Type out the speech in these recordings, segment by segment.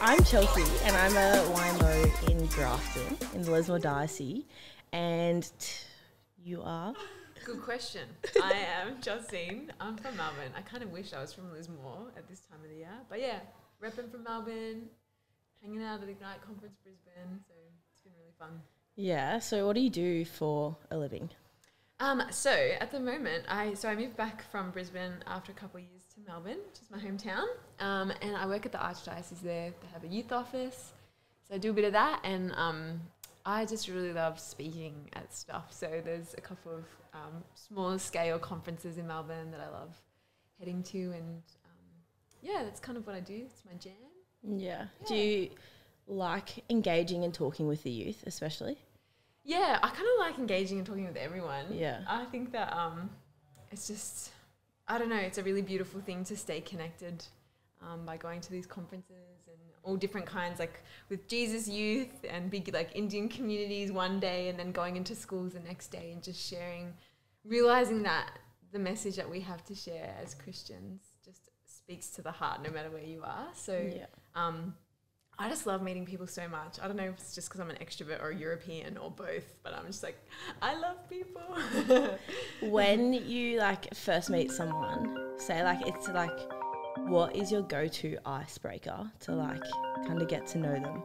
I'm Chelsea, and I'm a YMO in Grafton in the Lismore Diocese. And you are? Good question. I am Justine. I'm from Melbourne. I kind of wish I was from Lismore at this time of the year. But yeah, repping from Melbourne, hanging out at the Ignite Conference Brisbane. So it's been really fun. Yeah. So, what do you do for a living? Um, so at the moment, I so I moved back from Brisbane after a couple of years to Melbourne, which is my hometown. Um, and I work at the Archdiocese there. They have a youth office, so I do a bit of that. And um, I just really love speaking at stuff. So there's a couple of um, smaller scale conferences in Melbourne that I love heading to, and um, yeah, that's kind of what I do. It's my jam. Yeah. Do you like engaging and talking with the youth, especially? Yeah, I kind of like engaging and talking with everyone. Yeah. I think that um, it's just, I don't know, it's a really beautiful thing to stay connected um, by going to these conferences and all different kinds, like with Jesus Youth and big like Indian communities one day, and then going into schools the next day and just sharing, realizing that the message that we have to share as Christians just speaks to the heart no matter where you are. So, Yeah. um, I just love meeting people so much. I don't know if it's just because I'm an extrovert or a European or both, but I'm just like, I love people. when you like first meet someone, say like it's like, what is your go-to icebreaker to like kind of get to know them?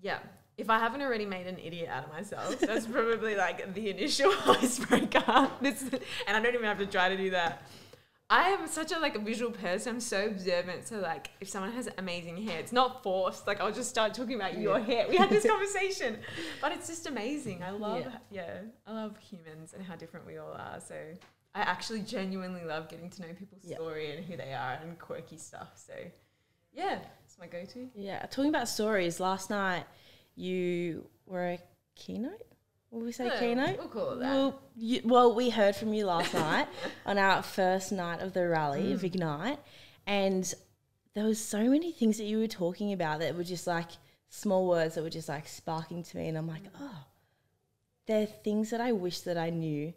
yeah. If I haven't already made an idiot out of myself, that's probably like the initial icebreaker. This, and I don't even have to try to do that. I am such a like a visual person. I'm so observant. So like, if someone has amazing hair, it's not forced. Like I'll just start talking about your hair. We had this conversation, but it's just amazing. I love, Yeah. yeah. I love humans and how different we all are. So I actually genuinely love getting to know people's Yeah. story and who they are and quirky stuff. So yeah, it's my go-to. Yeah. Talking about stories, last night you were a keynote. Will we say Yeah, keynote? We'll call it that. Well, you, well, we heard from you last night on our first night of the rally of mm. Ignite, and there was so many things that you were talking about that were just like small words that were just like sparking to me, and I'm like, mm. oh, they're things that I wish that I knew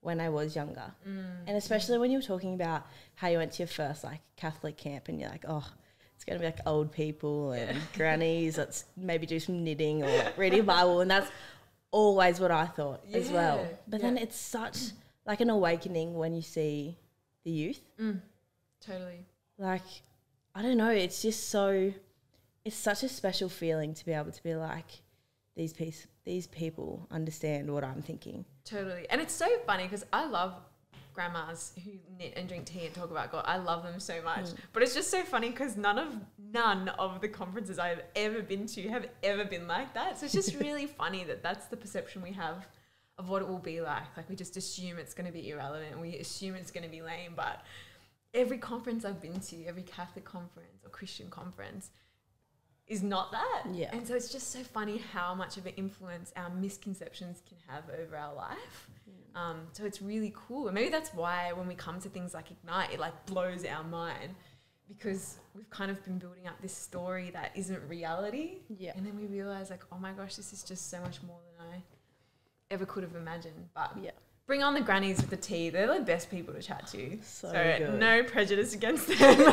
when I was younger, mm, and especially when you were talking about how you went to your first like Catholic camp, and you're like, oh. It's gonna be like old people and grannies. Let's maybe do some knitting or read a Bible, and that's always what I thought as well. Yeah, But then it's such like an awakening when you see the youth. Mm, totally. Like, I don't know, it's just so it's such a special feeling to be able to be like these piece these people understand what I'm thinking. Totally. And it's so funny because I love grandmas who knit and drink tea and talk about God. I love them so much. Mm. But it's just so funny because none of none of the conferences I've ever been to have ever been like that. So it's just really funny that that's the perception we have of what it will be like. Like we just assume it's going to be irrelevant and we assume it's going to be lame, but every conference I've been to, every Catholic conference or Christian conference is not that. Yeah. And so it's just so funny how much of an influence our misconceptions can have over our life. Um, so it's really cool. And maybe that's why when we come to things like Ignite, it like blows our mind because we've kind of been building up this story that isn't reality. Yeah. And then we realize like, oh my gosh, this is just so much more than I ever could have imagined. But Yeah. bring on the grannies with the tea. They're the best people to chat to. So So, no prejudice against them.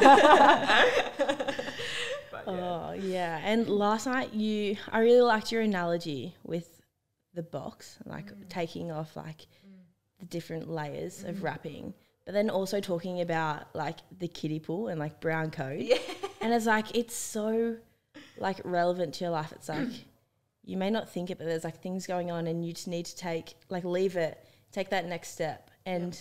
but yeah. Oh yeah. And last night you I really liked your analogy with the box, like Mm. taking off like the different layers of wrapping. But then also talking about like the kiddie pool and like brown coat. Yeah. And it's like it's so like relevant to your life. It's like you may not think it, but there's like things going on and you just need to take like leave it, take that next step. And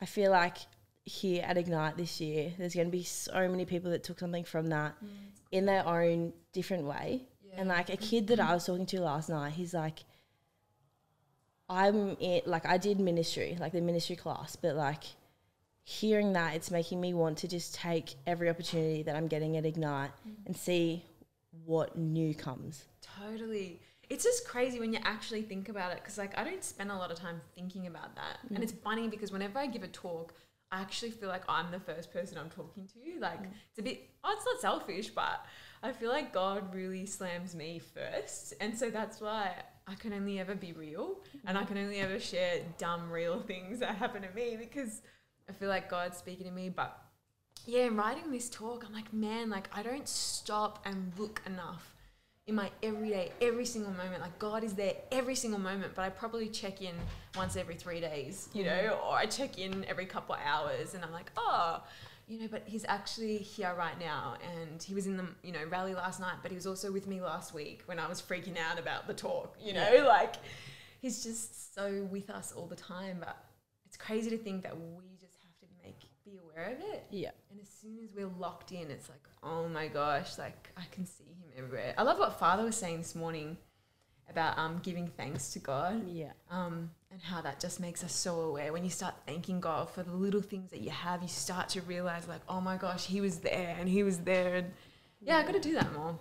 I feel like here at Ignite this year, there's gonna be so many people that took something from that mm, in their own different way. And like a kid that I was talking to last night, he's like I'm in like I did ministry, like the ministry class, but like hearing that it's making me want to just take every opportunity that I'm getting at Ignite mm. and see what new comes. Totally. It's just crazy when you actually think about it because, like, I don't spend a lot of time thinking about that. And mm. it's funny because whenever I give a talk, I actually feel like I'm the first person I'm talking to. Like, mm. it's a bit, oh, it's not selfish, but I feel like God really slams me first. And so that's why I can only ever be real and I mm-hmm. can only ever share dumb, real things that happen to me because I feel like God's speaking to me. But yeah, in writing this talk, I'm like, man, like I don't stop and look enough in my everyday, every single moment. Like God is there every single moment, but I probably check in once every three days, you mm-hmm. know, or I check in every couple of hours, and I'm like, oh, you know, but he's actually here right now, and he was in the you know rally last night, but he was also with me last week when I was freaking out about the talk, you know, like he's just so with us all the time, but it's crazy to think that we just have to make be aware of it Yeah. and as soon as we're locked in, it's like, oh my gosh, like I can see him everywhere. I love what Father was saying this morning about um, giving thanks to God Yeah. um, and how that just makes us so aware. When you start thanking God for the little things that you have, you start to realize, like, oh my gosh, He was there and He was there. And yeah, I got to do that more.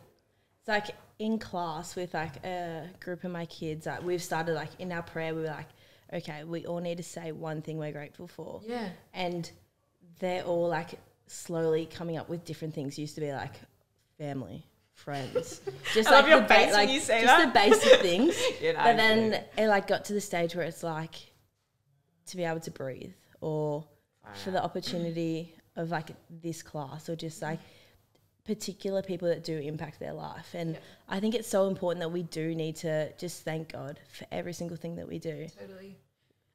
It's like in class with like a group of my kids, like we've started like in our prayer, we were like, okay, we all need to say one thing we're grateful for. Yeah. And they're all like slowly coming up with different things. Used to be like family, friends, just like the when like you say just that. the basic things. You know, but then it like got to the stage where it's like to be able to breathe or for the opportunity of like this class or just like particular people that do impact their life and Yeah. i think it's so important that we do need to just thank god for every single thing that we do Totally.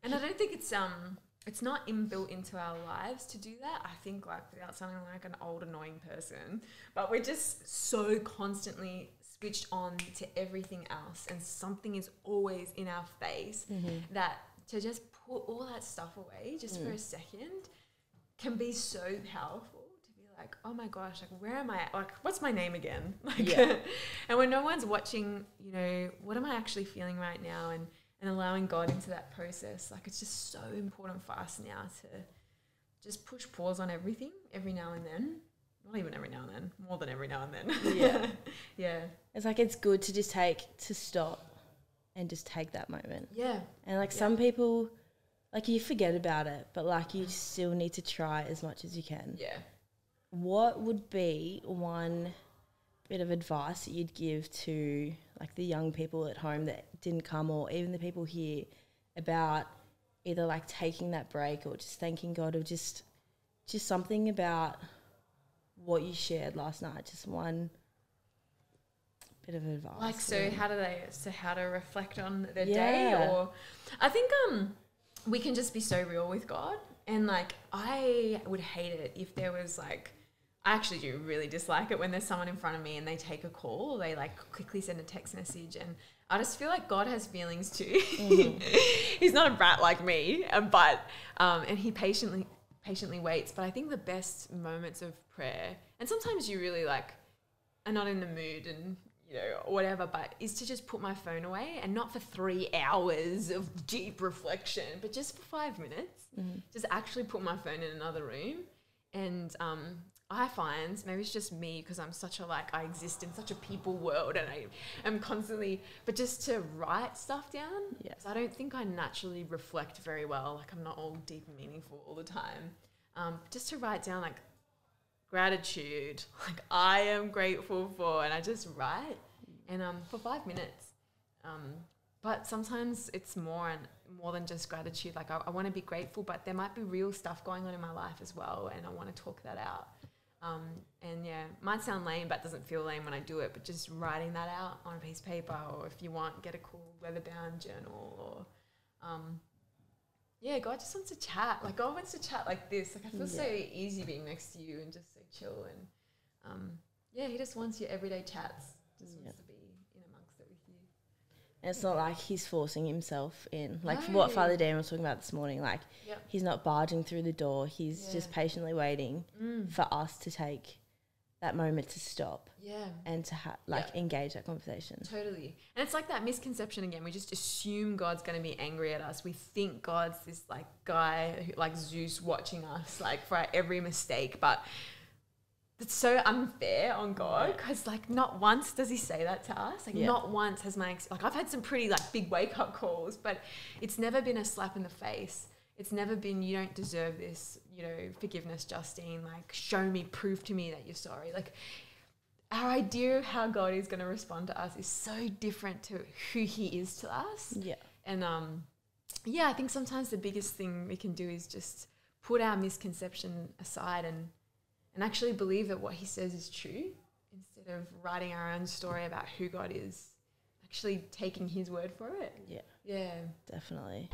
And I don't think it's um it's not inbuilt into our lives to do that. I think like without sounding like an old annoying person, but we're just so constantly switched on to everything else and something is always in our face that to just put all that stuff away just for a second can be so powerful like, oh my gosh, like where am I? at? Like, what's my name again? Like, Yeah. and when no one's watching, you know, what am I actually feeling right now? And and allowing God into that process, like it's just so important for us now to just push pause on everything every now and then. Not even every now and then, more than every now and then. Yeah. yeah. it's like it's good to just take to stop and just take that moment Yeah. and like Yeah. some people like you forget about it but like you still need to try as much as you can Yeah. What would be one bit of advice that you'd give to like the young people at home that didn't come or even the people here about either like taking that break or just thanking God or just just something about what you shared last night just one bit of advice Like so, Yeah. how do they? So how to reflect on their day, or I think um we can just be so real with God, and like I would hate it if there was like. I actually do really dislike it when there's someone in front of me and they take a call or they like quickly send a text message and I just feel like God has feelings too. He's not a brat like me, um, but um, and he patiently patiently waits. But I think the best moments of prayer, and sometimes you really like are not in the mood and you know whatever but is to just put my phone away and not for three hours of deep reflection but just for five minutes just actually put my phone in another room and um, i find maybe it's just me because i'm such a like i exist in such a people world and i am constantly but just to write stuff down. 'cause i don't think i naturally reflect very well like i'm not all deep and meaningful all the time. Um, just to write down like gratitude like i am grateful for and i just write and um for five minutes. Um but sometimes it's more and more than just gratitude like i, I want to be grateful but there might be real stuff going on in my life as well and i want to talk that out um, and yeah might sound lame but doesn't feel lame when i do it but just writing that out on a piece of paper or if you want get a cool weather bound journal or um, yeah, God just wants to chat. Like God wants to chat like this. Like I feel so easy being next to you and just so chill and um, yeah, he just wants your everyday chats. Just Yeah. wants to be in amongst it with you. and it's not like he's forcing himself in like No. what father dan was talking about this morning like Yep. he's not barging through the door he's just patiently waiting Mm. for us to take that moment to stop Yeah. and to ha- like engage that conversation. Totally. And it's like that misconception again. We just assume God's going to be angry at us. We think God's this like guy, who, like Zeus watching us, like for our every mistake. But it's so unfair on God because like not once does he say that to us. Like Yeah. not once has my, like I've had some pretty like big wake up calls, but it's never been a slap in the face. It's never been, you don't deserve this, you know, forgiveness, Justine. Like, show me, prove to me that you're sorry. Like, our idea of how God is going to respond to us is so different to who He is to us. Yeah. And um, yeah, I think sometimes the biggest thing we can do is just put our misconception aside and and actually believe that what he says is true instead of writing our own story about who God is, actually taking his word for it. Yeah. Yeah. Definitely.